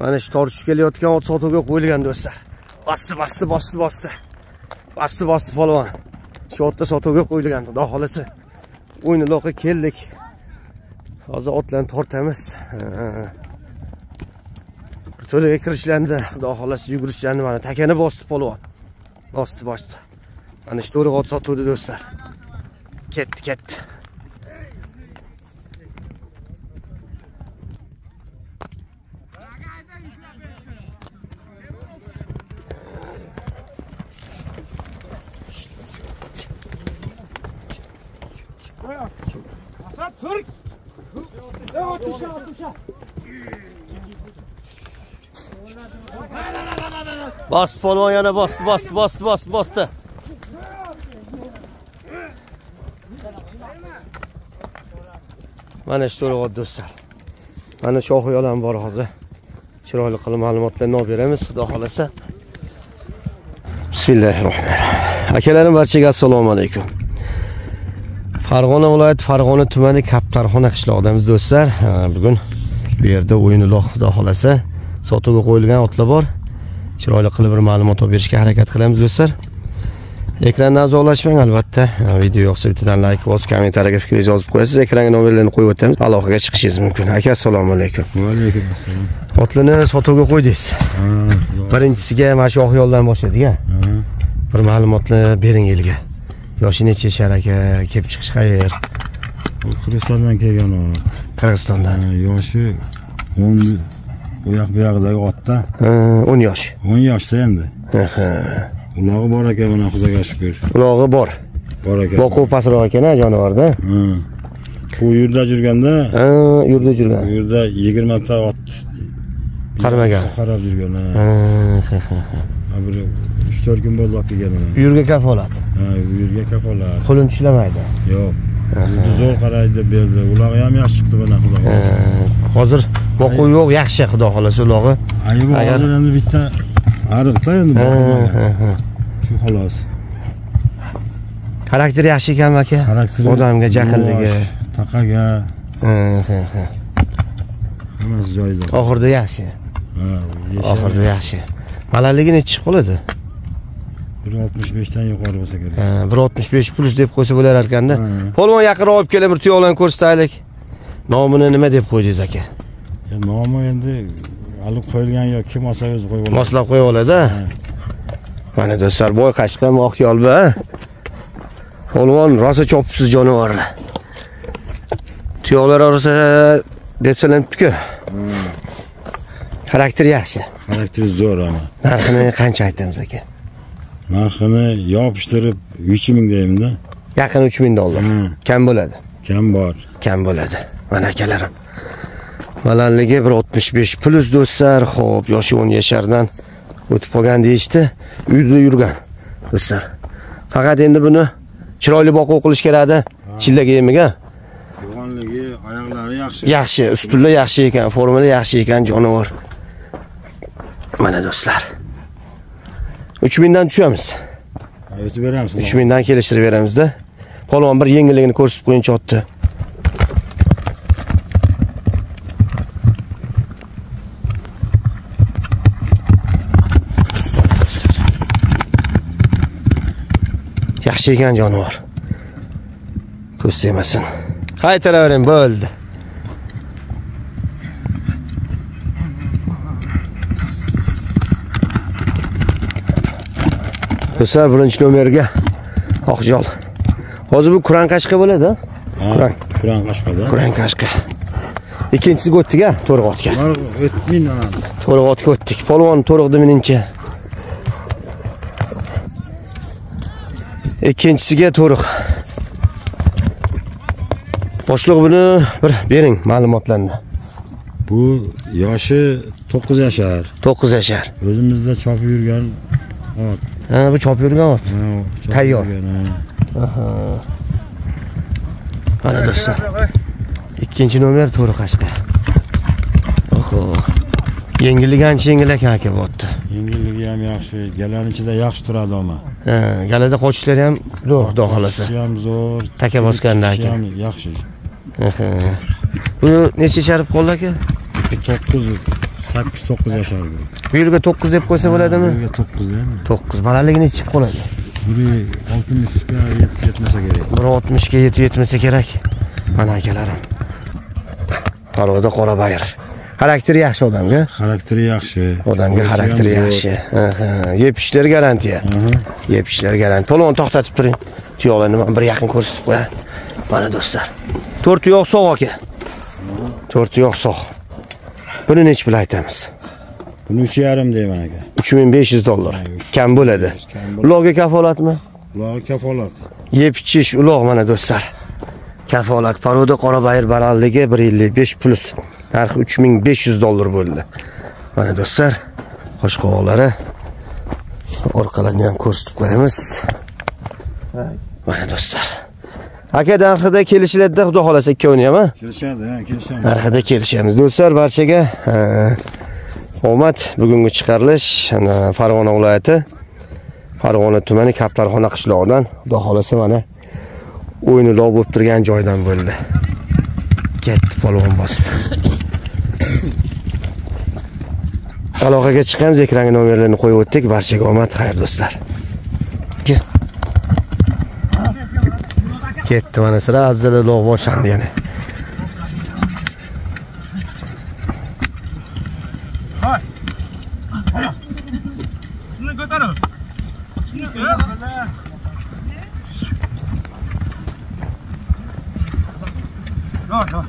mana shu tortishib kelayotgan ot sotuvga qo'yilgan do'stlar bosdi bosdi bosdi bosdi. Bosdi bosdi polvon. Shu otda sotuvga qo'yilgan xudo xohlasa o'yinloqqa keldik. Hozir otlarni tortamiz. To'laga kirishlandi. Xudo xohlasa yugurishlarni mana takani bosdi polvon. Bosdi bosdi. Mana shu to'riq ot sotuvdi do'stlar. Ketdi ketdi. Bosdi polvon yana bosdi bosdi bosdi bosdi bosdi mana shu to'riq ot do'stlar. Mana shu oxuyolam bor hozir chiroyli qilib ma'lumotlarni olib beramiz xudo xohlasa bismillahi rohmanir rohim akalarim barchaga assalomu alaykum farg'ona viloyati farg'ona tumani kaptarxona qishlog'idamiz do'stlar. Bugun bu yerda o'yinloq xudo xohlasa sotuvga qo'yilgan otlar bor. Chiroyli qilib bir ma'lumot olib berishga harakat qilamiz do'stlar. Ekrandan uzoqlashmang albatta. Video yoqsa bittadan layk bosib kommentariyaga fikringizni yozib qo'yasiz. Ekranga nomerlarni qo'yib o'tamiz. Aloqaga chiqishingiz mumkin. Aka assalomu alaykum. Vaalaykum assalom otlarni sotuvga qo'ydingiz. Birinchisiga mana shu oq yo'ldan boshladik a bir ma'lumotni bering elga yoshi necha yashar aka kelib chiqish qayer qirg'izistondan kelgan u. Qirg'izistondan. Yoshi o'n u yoq bu yoqdagi otda o'n yosh. O'n yoshda endi. Ulog'i bor ekan mana xudoga shukur. Ulog'i bor. Bor ekan boquvi pastroq ekan a jonivorda. U yerda yurganda yurda yurgan u yerda yigirmata ot Qarmagan. qarab yurgan bir uch to'rt kun bo'ldi olib kelgan mana. uyurga kafolat ha u yerga kafolat. Qo'lim tishlamaydi. Yo'q. Zo'r qaraydi deb berdi ulog'i ham yaxshi chiqdi mana xudo xohlasa. hozir boquvi yo'q yaxshi xudo xohlasa ulog'i. Bu Agar- hozir endi bitta ariqda endi ha. shu xolos. Xarakteri yaxshi ekanmi aka. Xarakteri odamga yosh, taqaga. Ha, ha, ha. hammasi joyida. Oxirida yaxshi. Ha, oxirida yaxshi. Balandligi nechi chiqib qoladi bir oltmish beshdan yuqori bo'lsa kerak. Bir oltmish besh plyus deb qo'ysa bo'lar ekanda polvon yaqinroq olib kelib bir tuyoqlarni ko'rsataylik. Nomini nima deb qo'ydingiz aka? Nomi endi hali qo'yilgan yo'q. Kim olsa o'zi qo'yib oladi. Moslab qo'yib oladi mana do'stlar boy qashqam oq yolba polvon rosa chopibsiz jonivorni. Tuyoqlar orasida deb sanabdiku xarakteri yaxshi. Xarakteri zo'r ama narxini qancha aytamiz aka narxini yopishtirib uch ming deymanda yaqin uch ming dollar. Kam bo'ladi. Kam bor. Kam bo'ladi. Mana akalarim. Balandligi bir oltmish besh plyus do'stlar. Ho'p yoshi o'n yashardan o'tib qolgan deyishdi. Uyda yurgan do'stlar. Faqat endi buni chiroyli boqib qilish kerakda. Chillaga yemigan yo'g'onligi oyoqlari yaxshi. Yaxshi ustunlar yaxshi ekan formula yaxshi ekan jonivor. Mana do'stlar uch mingdan tushamiz Ha, o'tib beramiz uch mingdan kelishtirib beramizda polvon bir yengilligini ko'rsatib qo'yinchi otni yaxshi ekan jonivor ko'z tegmasin qaytaravering bo'ldi do'stlar birinchi nomerga. Oqjol hozir bu kurang qashqa bo'ladi Kurang. kurang qashqada kurang qashqa ikkinchisiga o'tdik a to'riq otga o'tdik. Polvon to'riqdi meningcha ikkinchisiga to'riq. Boshliq buni bir bering ma'lumotlarni. Bu yoshi to'qqiz yashar. To'qqiz yashar. O'zimizda chopib yurgan ot ha bu chopib yurgan Tayyor. mana do'stlar. ikkinchi nomer to'riq qashqa. Oho. Yengilligi ancha yengil ekan aka bu otni. Yengilligi ham yaxshi galani ichida yaxshi turadi ama Ha, galada qochishlari ham zo'r xudo xohlasa. ham zo'r taka keyin ham yaxshi. Aha. bu necha sharif qoldi aka? To'qqiz sakkiz to'qqiz yashar bu Bu yilga 9 deb qo'ysa bo'ladimi? Biriga to'qqiz endi 9. Balaligini ichib qoladi. biri oltmishga yetmasa kerak 160 ga yetib yetmasa kerak. Mana akalarim. Parvoda qora bayir. Xarakteri yaxshi odamga. xarakteri yaxshi Odamga xarakteri yaxshi. Yeb ishlar garantiya. Yeb ishlar garantiya. Polvon to'xtatib turing. Tuyoqlarni men bir yaqin ko'rsatib qo'yay. Mana do'stlar. 4 tuyoq sog' aka. 4 tuyoq sog'. Buni nech pul aytamiz? buni uch yarim deyman aka 3500 dollar. Kam bo'ladi. Kam bo'ladi. Uloqga kafolatmi? ularga kafolat Yeb ichish uloq mana do'stlar. Kafolat Paroda Qorabayir balandligi 155 plus. Narxi 3500 dollar bo'ldi. Mana do'stlar, qo'shqovoqlari orqalarini ham ko'rsatib qo'yamiz. Mana do'stlar. Aka narxida kelishiladi, xudo xolasa ikkovini ham, ha? kelishadi ha kelishadi. Narxida kelishamiz. Do'stlar barchaga ha, omad. Bugungi chiqarilish ana, farg'ona viloyati farg'ona tumani kaptarxona qishlog'idan xudo xohlasa mana o'yinlar bo'lib turgan joydan bo'ldi. Ketdi polvon bosib. Aloqaga chiqamiz ekranga nomerlarni qo'yib o'tdik. Barchaga omad xayr do'stlar ketdi mana sira azzalar boshlandi yana Shuni ko'tarib. Shuni Yo'q, yo'q.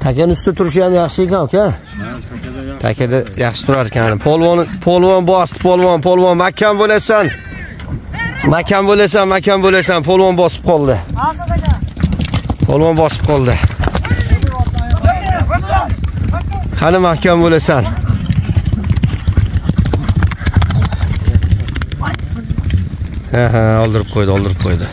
takani ustida turishi ham yaxshi ekan aka takada yaxshi turar ekan. Polvon polvon bosdi polvon polvon mahkam bo'lasan. Mahkam bo'lasan mahkam bo'lasan. Polvon bosib qoldi. Polvon bosib qoldi. Qani mahkam bo'lasan? Ha ha oldirib qo'ydi oldirib qo'ydi.